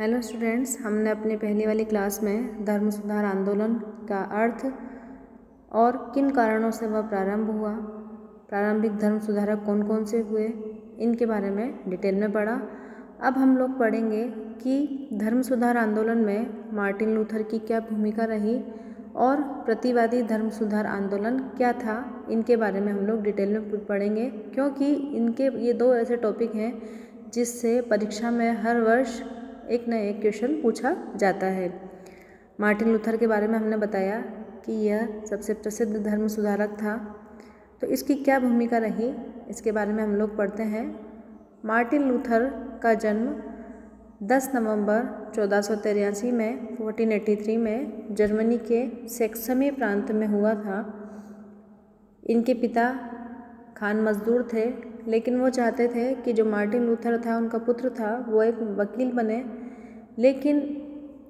Hello students हमने अपनी पहली वाली क्लास में धर्म सुधार आंदोलन का अर्थ और किन कारणों से वह प्रारंभ हुआ? प्रारंभिक धर्म सुधारक कौन कौन से हुए? इनके बारे में डिटेल में पढ़ा। अब हम लोग पढ़ेंगे कि धर्म सुधार आंदोलन में मार्टिन लूथर की क्या भूमिका रही और प्रतिवादी धर्म सुधार आंदोलन क्या था? इनके बारे में हम लोग डिटेल में पढ़ेंगे क्योंकि इनके ये दो ऐसे टॉपिक हैं जिससे परीक्षा में हर वर्ष एक न एक क्वेश्चन पूछा जाता है। मार्टिन लूथर के बारे में हमने बताया कि यह सबसे प्रसिद्ध धर्म सुधारक था। तो इसकी क्या भूमिका रही? इसके बारे में हम लोग पढ़ते हैं। मार्टिन लूथर का जन्म 10 नवंबर चौदह में 1483 में जर्मनी के सेक्समी प्रांत में हुआ था। इनके पिता खान मजदूर थे। लेकिन वो चाहते थे कि जो मार्टिन लूथर था, उनका पुत्र था, वो एक वकील बने। लेकिन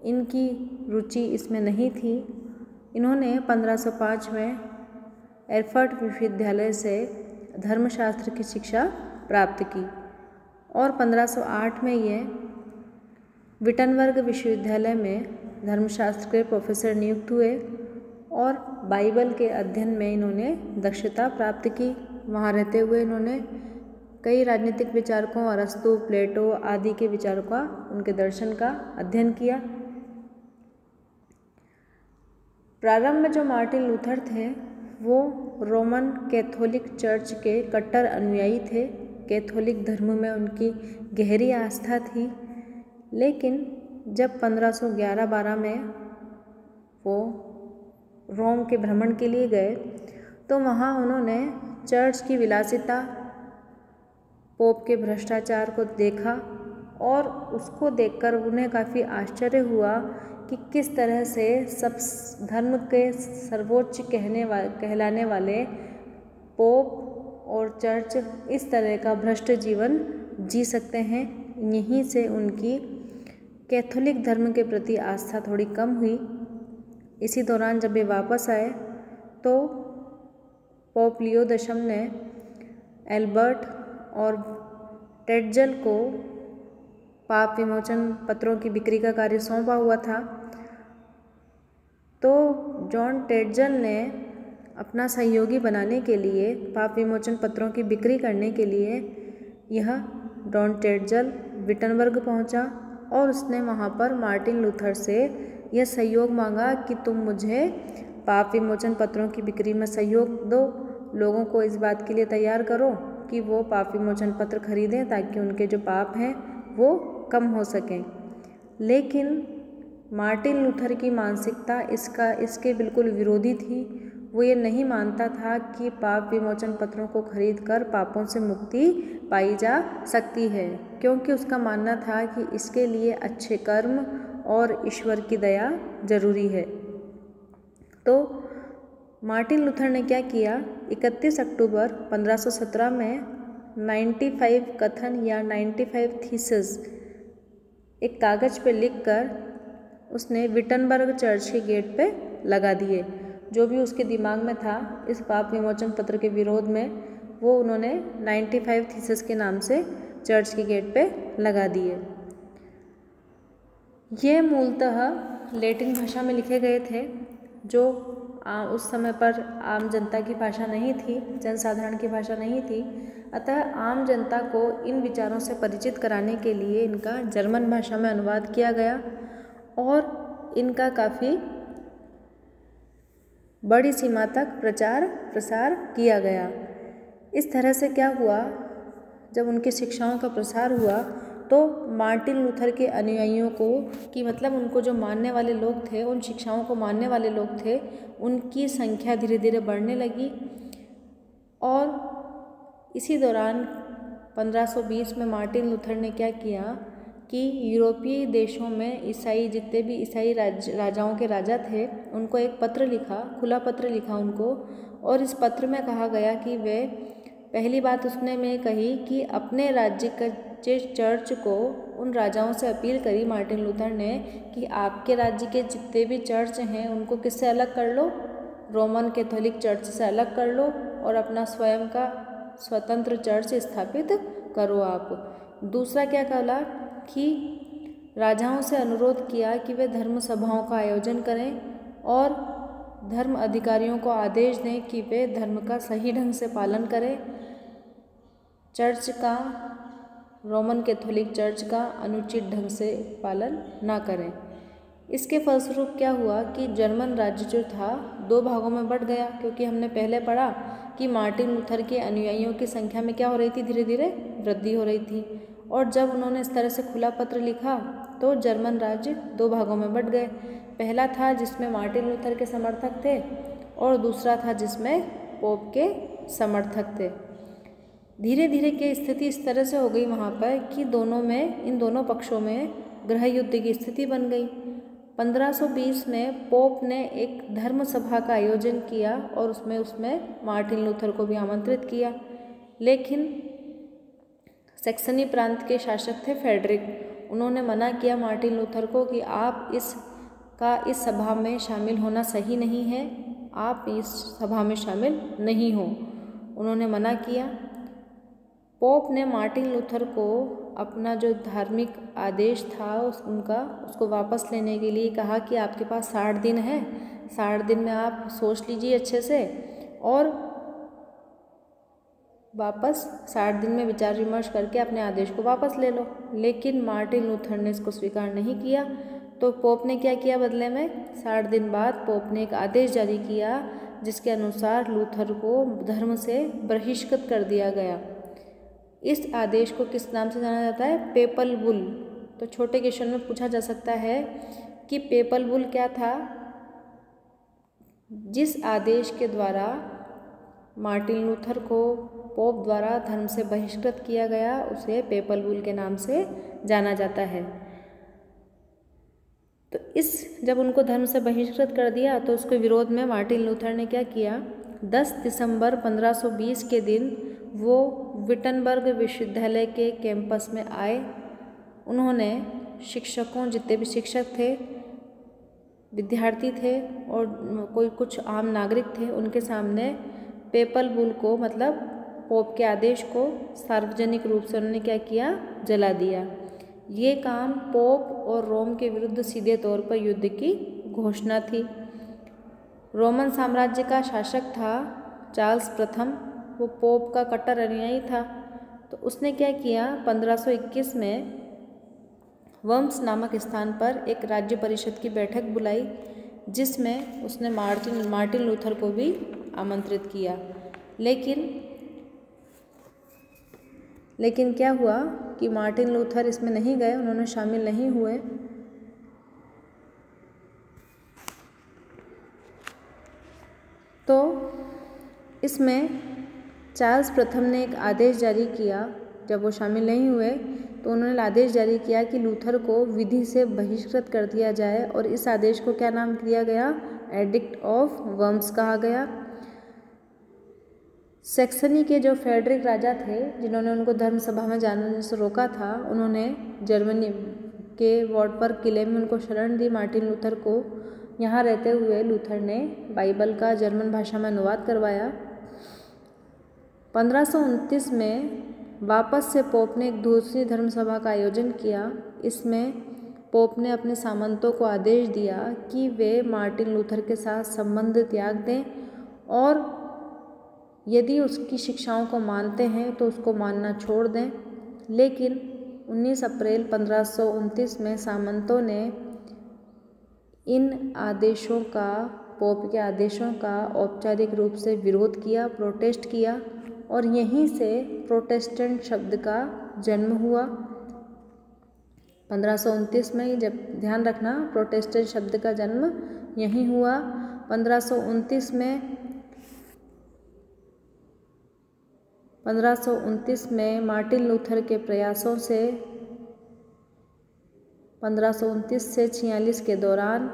इनकी रुचि इसमें नहीं थी। इन्होंने 1505 में एरफर्ट विश्वविद्यालय से धर्मशास्त्र की शिक्षा प्राप्त की और 1508 में ये विटनवर्ग विश्वविद्यालय में धर्मशास्त्र के प्रोफेसर नियुक्त हुए और बाइबल के अध्ययन में इन्होंने दक्षता प्राप्त की। वहाँ रहते हुए इन्होंने कई राजनीतिक विचारकों, अरस्तु, प्लेटो आदि के विचारों का, उनके दर्शन का अध्ययन किया। प्रारंभ में जो मार्टिन लूथर थे, वो रोमन कैथोलिक चर्च के कट्टर अनुयायी थे। कैथोलिक धर्म में उनकी गहरी आस्था थी, लेकिन जब 1511-12 में वो रोम के भ्रमण के लिए गए तो वहाँ उन्होंने चर्च की विलासिता, पोप के भ्रष्टाचार को देखा और उसको देखकर उन्हें काफ़ी आश्चर्य हुआ कि किस तरह से सब धर्म के सर्वोच्च कहने वा, कहलाने वाले पोप और चर्च इस तरह का भ्रष्ट जीवन जी सकते हैं। यहीं से उनकी कैथोलिक धर्म के प्रति आस्था थोड़ी कम हुई। इसी दौरान जब वे वापस आए तो पोप लियो दशम ने एल्बर्ट और टेडजल को पाप विमोचन पत्रों की बिक्री का कार्य सौंपा हुआ था। तो जॉन टेडजल ने अपना सहयोगी बनाने के लिए, पाप विमोचन पत्रों की बिक्री करने के लिए यह डॉन टेडजल विटनबर्ग पहुँचा और उसने वहाँ पर मार्टिन लूथर से यह सहयोग मांगा कि तुम मुझे पाप विमोचन पत्रों की बिक्री में सहयोग दो। लोगों को इस बात के लिए तैयार करो कि वो पाप विमोचन पत्र खरीदें ताकि उनके जो पाप हैं वो कम हो सकें। लेकिन मार्टिन लूथर की मानसिकता इसका, इसके बिल्कुल विरोधी थी। वो ये नहीं मानता था कि पाप विमोचन पत्रों को खरीद कर पापों से मुक्ति पाई जा सकती है, क्योंकि उसका मानना था कि इसके लिए अच्छे कर्म और ईश्वर की दया ज़रूरी है। तो मार्टिन लूथर ने क्या किया? 31 अक्टूबर 1517 में 95 कथन या 95 थीसिस एक कागज़ पर लिखकर उसने विटनबर्ग चर्च के गेट पे लगा दिए। जो भी उसके दिमाग में था, इस पाप विमोचन पत्र के विरोध में, वो उन्होंने 95 थीसिस के नाम से चर्च के गेट पे लगा दिए। ये मूलतः लेटिन भाषा में लिखे गए थे। जो आ, उस समय पर आम जनता की भाषा नहीं थी जनसाधारण की भाषा नहीं थी अतः आम जनता को इन विचारों से परिचित कराने के लिए इनका जर्मन भाषा में अनुवाद किया गया और इनका काफ़ी बड़ी सीमा तक प्रचार प्रसार किया गया। इस तरह से क्या हुआ? जब उनकी शिक्षाओं का प्रसार हुआ तो मार्टिन लूथर के अनुयायियों को कि मतलब उनको जो मानने वाले लोग थे उन शिक्षाओं को मानने वाले लोग थे उनकी संख्या धीरे धीरे बढ़ने लगी। और इसी दौरान 1520 में मार्टिन लूथर ने क्या किया कि यूरोपीय देशों में ईसाई जितने भी ईसाई राज, राजाओं के राजा थे उनको एक पत्र लिखा खुला पत्र लिखा उनको। और इस पत्र में कहा गया कि वे पहली बात उसने में कही कि अपने राज्य के चर्च को उन राजाओं से अपील करी। मार्टिन लूथर ने कि आपके राज्य के जितने भी चर्च हैं, उनको किससे अलग कर लो? रोमन कैथोलिक चर्च से अलग कर लो और अपना स्वयं का स्वतंत्र चर्च स्थापित करो आप। दूसरा क्या कहला कि राजाओं से अनुरोध किया कि वे धर्म सभाओं का आयोजन करें और धर्म अधिकारियों को आदेश दें कि वे धर्म का सही ढंग से पालन करें। चर्च का रोमन कैथोलिक चर्च का अनुचित ढंग से पालन ना करें। इसके फलस्वरूप क्या हुआ कि जर्मन राज्य जो था, दो भागों में बढ़ गया, क्योंकि हमने पहले पढ़ा कि मार्टिन लूथर के अनुयायियों की संख्या में क्या हो रही थी? धीरे धीरे वृद्धि हो रही थी। और जब उन्होंने इस तरह से खुला पत्र लिखा तो जर्मन राज्य दो भागों में बट गए। पहला था जिसमें मार्टिन लूथर के समर्थक थे, और दूसरा था जिसमें पोप के समर्थक थे। धीरे धीरे की स्थिति इस तरह से हो गई वहाँ पर कि दोनों में, इन दोनों पक्षों में गृह युद्ध की स्थिति बन गई। 1520 में पोप ने एक धर्म सभा का आयोजन किया और उसमें उसमें मार्टिन लूथर को भी आमंत्रित किया। लेकिन सेक्सनी प्रांत के शासक थे फेडरिक। उन्होंने मना किया मार्टिन लूथर को कि आप इस, का इस सभा में शामिल होना सही नहीं है। आप इस सभा में शामिल नहीं हो। उन्होंने मना किया। पोप ने मार्टिन लूथर को अपना जो धार्मिक आदेश था, उस, उनका, उसको वापस लेने के लिए कहा कि आपके पास साठ दिन है। साठ दिन में आप सोच लीजिए अच्छे से और वापस साठ दिन में विचार विमर्श करके अपने आदेश को वापस ले लो। लेकिन मार्टिन लूथर ने इसको स्वीकार नहीं किया। तो पोप ने क्या किया बदले में? साठ दिन बाद पोप ने एक आदेश जारी किया, जिसके अनुसार लूथर को धर्म से बहिष्कृत कर दिया गया। इस आदेश को किस नाम से जाना जाता है? पेपल बुल तो छोटे क्वेश्चन में पूछा जा सकता है कि पेपल बुल क्या था? जिस आदेश के द्वारा मार्टिन लूथर को पोप द्वारा धर्म से बहिष्कृत किया गया, उसे पेपल बुल के नाम से जाना जाता है। तो इस, जब उनको धर्म से बहिष्कृत कर दिया तो उसके विरोध में मार्टिन लूथर ने क्या किया? 10 दिसंबर 1520 के दिन वो विटनबर्ग विश्वविद्यालय के कैंपस में आए। उन्होंने शिक्षकों जितने भी शिक्षक थे, विद्यार्थी थे और कोई कुछ आम नागरिक थे, उनके सामने पेपल बुल को मतलब पोप के आदेश को सार्वजनिक रूप से उन्होंने क्या किया? जला दिया। ये काम पोप और रोम के विरुद्ध सीधे तौर पर युद्ध की घोषणा थी। रोमन साम्राज्य का शासक था चार्ल्स प्रथम। वो पोप का कट्टर अनुयायी था। तो उसने क्या किया 1521 में वम्स नामक स्थान पर एक राज्य परिषद की बैठक बुलाई, जिसमें उसने मार्टिन मार्टिन लूथर को भी आमंत्रित किया। लेकिन लेकिन क्या हुआ कि मार्टिन लूथर इसमें नहीं गए, उन्होंने शामिल नहीं हुए। तो इसमें चार्ल्स प्रथम ने एक आदेश जारी किया, जब वो शामिल नहीं हुए तो उन्होंने आदेश जारी किया कि लूथर को विधि से बहिष्कृत कर दिया जाए और इस आदेश को क्या नाम दिया गया? एडिक्ट ऑफ़ वर्म्स कहा गया। सेक्सनी के जो फेडरिक राजा थे, जिन्होंने उनको धर्म सभा में जाने से रोका था, उन्होंने जर्मनी के वॉर्ड पर किले में उनको शरण दी। मार्टिन लूथर को यहाँ रहते हुए लूथर ने बाइबल का जर्मन भाषा में अनुवाद करवाया। पंद्रह में वापस से पोप ने एक दूसरी धर्म सभा का आयोजन किया। इसमें पोप ने अपने सामंतों को आदेश दिया कि वे मार्टिन लूथर के साथ संबंध त्याग दें और यदि उसकी शिक्षाओं को मानते हैं तो उसको मानना छोड़ दें। लेकिन 19 अप्रैल पंद्रह में सामंतों ने इन आदेशों का, पोप के आदेशों का औपचारिक रूप से विरोध किया, प्रोटेस्ट किया। और यहीं से प्रोटेस्टेंट शब्द का जन्म हुआ। पंद्रह में जब ध्यान रखना, प्रोटेस्टेंट शब्द का जन्म यहीं हुआ। पंद्रह में पंद्रह में मार्टिन लूथर के प्रयासों से, पंद्रह से छियालीस के दौरान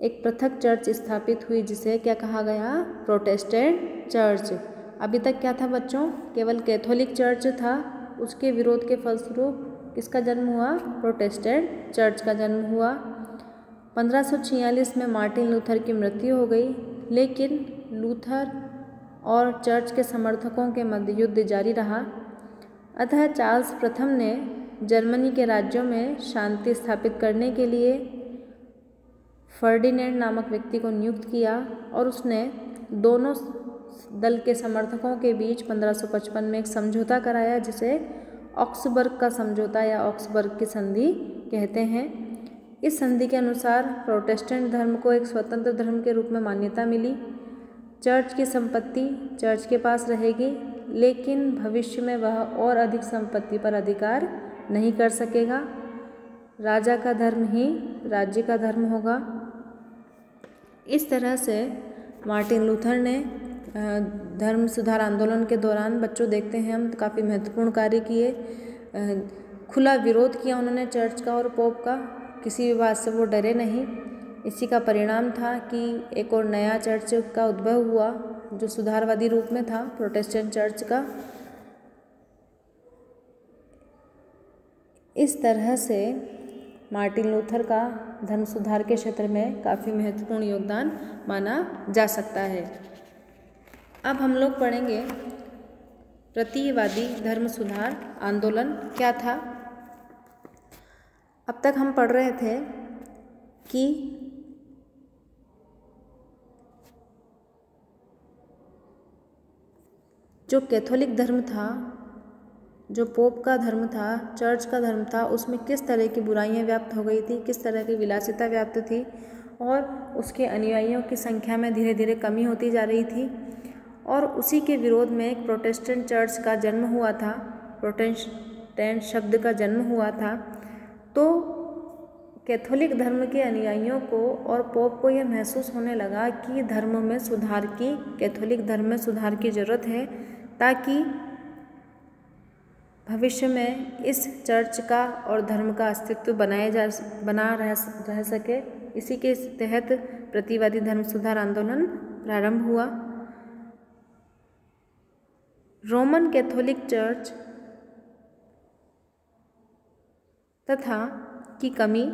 एक पृथक चर्च स्थापित हुई, जिसे क्या कहा गया? Protestant church. अभी तक क्या था बच्चों? केवल कैथोलिक चर्च था। उसके विरोध के फलस्वरूप किसका जन्म हुआ? प्रोटेस्टेंट चर्च का जन्म हुआ। 1546 में मार्टिन लूथर की मृत्यु हो गई। लेकिन लूथर और चर्च के समर्थकों के मध्य युद्ध जारी रहा। अतः चार्ल्स प्रथम ने जर्मनी के राज्यों में शांति स्थापित करने के लिए फर्डिनेंड नामक व्यक्ति को नियुक्त किया और उसने दोनों दल के समर्थकों के बीच 1555 में एक समझौता कराया, जिसे ऑक्सबर्ग का समझौता या ऑक्सबर्ग की संधि कहते हैं। इस संधि के अनुसार प्रोटेस्टेंट धर्म को एक स्वतंत्र धर्म के रूप में मान्यता मिली। चर्च की संपत्ति चर्च के पास रहेगी, लेकिन भविष्य में वह और अधिक संपत्ति पर अधिकार नहीं कर सकेगा। राजा का धर्म ही राज्य का धर्म होगा। इस तरह से मार्टिन लूथर ने धर्म सुधार आंदोलन के दौरान बच्चों देखते हैं हम, काफ़ी महत्वपूर्ण कार्य किए। खुला विरोध किया उन्होंने चर्च का और पोप का, किसी भी बात से वो डरे नहीं। इसी का परिणाम था कि एक और नया चर्च का उद्भव हुआ, जो सुधारवादी रूप में था, प्रोटेस्टेंट चर्च का। इस तरह से मार्टिन लूथर का धर्म सुधार के क्षेत्र में काफ़ी महत्वपूर्ण योगदान माना जा सकता है। अब हम लोग पढ़ेंगे प्रतिवादी धर्म सुधार आंदोलन, क्या था? अब तक हम पढ़ रहे थे कि जो कैथोलिक धर्म था, जो पोप का धर्म था, चर्च का धर्म था, उसमें किस तरह की बुराइयाँ व्याप्त हो गई थी, किस तरह की विलासिता व्याप्त थी और उसके अनुयायियों की संख्या में धीरे धीरे कमी होती जा रही थी और उसी के विरोध में एक प्रोटेस्टेंट चर्च का जन्म हुआ था, प्रोटेस्टेंट शब्द का जन्म हुआ था। तो कैथोलिक धर्म के अनुयायियों को और पोप को यह महसूस होने लगा कि धर्म में सुधार की, कैथोलिक धर्म में सुधार की ज़रूरत है, ताकि भविष्य में इस चर्च का और धर्म का अस्तित्व बनाए जा, बना रह रह सके। इसी के तहत प्रतिवादी धर्म सुधार आंदोलन प्रारंभ हुआ। रोमन कैथोलिक चर्च तथा की कमी,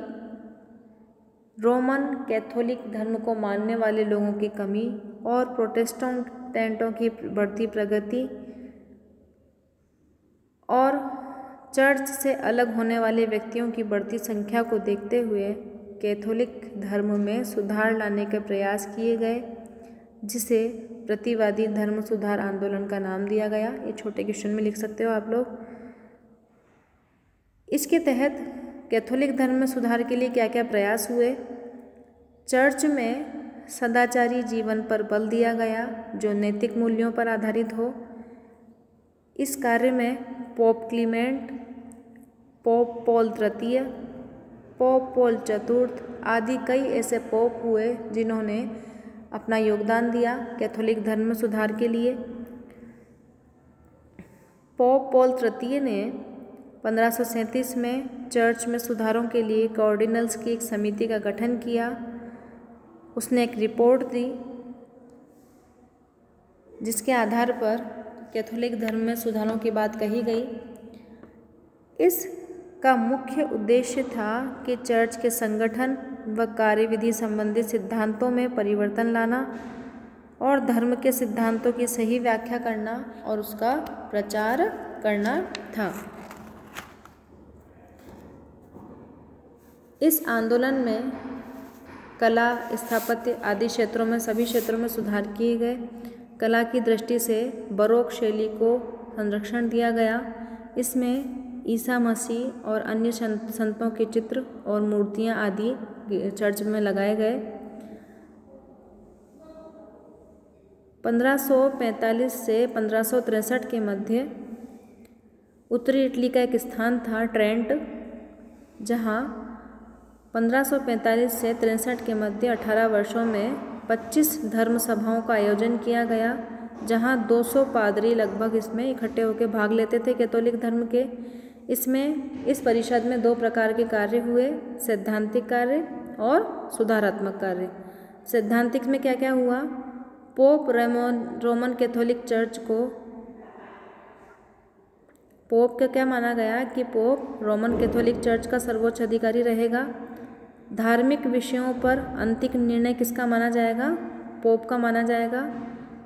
रोमन कैथोलिक धर्म को मानने वाले लोगों की कमी और प्रोटेस्टेंटों की बढ़ती प्रगति और चर्च से अलग होने वाले व्यक्तियों की बढ़ती संख्या को देखते हुए कैथोलिक धर्म में सुधार लाने के प्रयास किए गए, जिसे प्रतिवादी धर्म सुधार आंदोलन का नाम दिया गया। ये छोटे क्वेश्चन में लिख सकते हो आप लोग। इसके तहत कैथोलिक धर्म में सुधार के लिए क्या क्या प्रयास हुए? चर्च में सदाचारी जीवन पर बल दिया गया, जो नैतिक मूल्यों पर आधारित हो। इस कार्य में पोप क्लीमेंट, पोप पॉल तृतीय, पोप पॉल चतुर्थ आदि कई ऐसे पोप हुए, जिन्होंने अपना योगदान दिया कैथोलिक धर्म सुधार के लिए। पोप पॉल तृतीय ने पंद्रह में चर्च में सुधारों के लिए कॉर्डिनल्स की एक समिति का गठन किया। उसने एक रिपोर्ट दी, जिसके आधार पर कैथोलिक धर्म में सुधारों की बात कही गई। इस का मुख्य उद्देश्य था कि चर्च के संगठन व कार्यविधि संबंधित सिद्धांतों में परिवर्तन लाना और धर्म के सिद्धांतों की सही व्याख्या करना और उसका प्रचार करना था। इस आंदोलन में कला, स्थापत्य आदि क्षेत्रों में, सभी क्षेत्रों में सुधार किए गए। कला की दृष्टि से बरोक शैली को संरक्षण दिया गया। इसमें ईसा मसीह और अन्य संतों के चित्र और मूर्तियाँ आदि चर्च में लगाए गए। 1545 से पंद्रह के मध्य उत्तरी इटली का एक स्थान था ट्रेंट, जहाँ 1545 से तिरसठ के मध्य 18 वर्षों में 25 धर्म सभाओं का आयोजन किया गया, जहाँ 200 पादरी लगभग इसमें इकट्ठे होकर भाग लेते थे कैथोलिक धर्म के। इसमें, इस परिषद में दो प्रकार के कार्य हुए, सैद्धांतिक कार्य और सुधारात्मक कार्य। सैद्धांतिक में क्या क्या हुआ? पोप रेमोन, रोमन कैथोलिक चर्च को पोप का क्या माना गया कि पोप रोमन कैथोलिक चर्च का सर्वोच्च अधिकारी रहेगा? धार्मिक विषयों पर अंतिम निर्णय किसका माना जाएगा? पोप का माना जाएगा।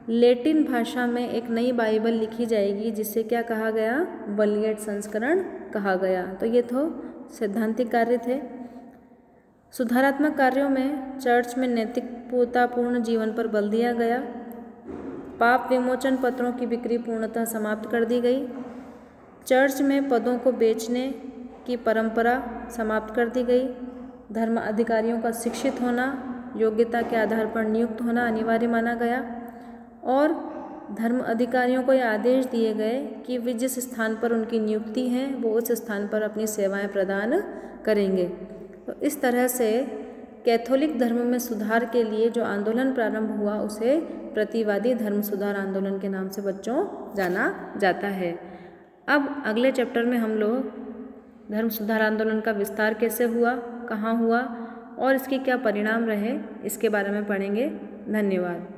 लेटिन भाषा में एक नई बाइबल लिखी जाएगी, जिसे क्या कहा गया? वलियट संस्करण कहा गया। तो ये तो सैद्धांतिक कार्य थे। सुधारात्मक कार्यों में चर्च में नैतिकतापूर्ण जीवन पर बल दिया गया। पाप विमोचन पत्रों की बिक्री पूर्णतः समाप्त कर दी गई। चर्च में पदों को बेचने की परंपरा समाप्त कर दी गई। धर्म अधिकारियों का शिक्षित होना, योग्यता के आधार पर नियुक्त होना अनिवार्य माना गया। और धर्म अधिकारियों को यह आदेश दिए गए कि वे जिस स्थान पर उनकी नियुक्ति है, वो उस स्थान पर अपनी सेवाएँ प्रदान करेंगे। तो इस तरह से कैथोलिक धर्म में सुधार के लिए जो आंदोलन प्रारंभ हुआ, उसे प्रतिवादी धर्म सुधार आंदोलन के नाम से बच्चों जाना जाता है। अब अगले चैप्टर में हम लोग धर्म सुधार आंदोलन का विस्तार कैसे हुआ, कहाँ हुआ और इसके क्या परिणाम रहे, इसके बारे में पढ़ेंगे। धन्यवाद।